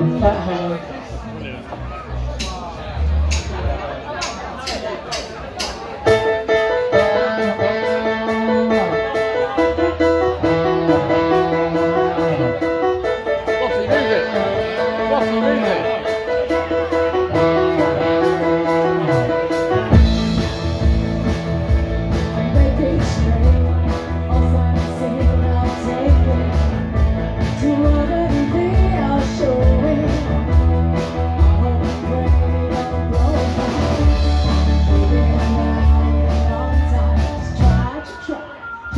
Uh-huh.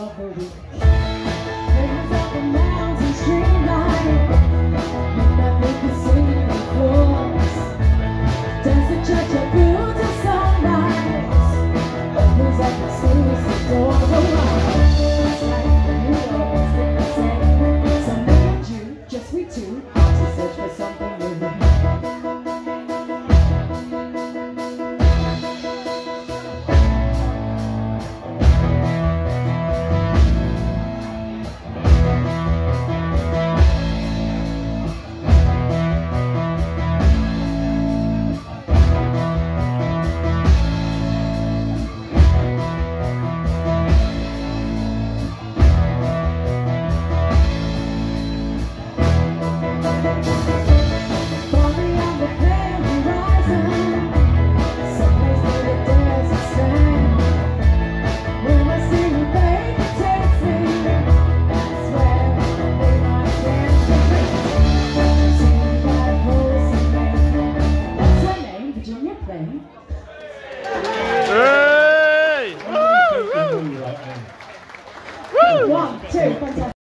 Hello.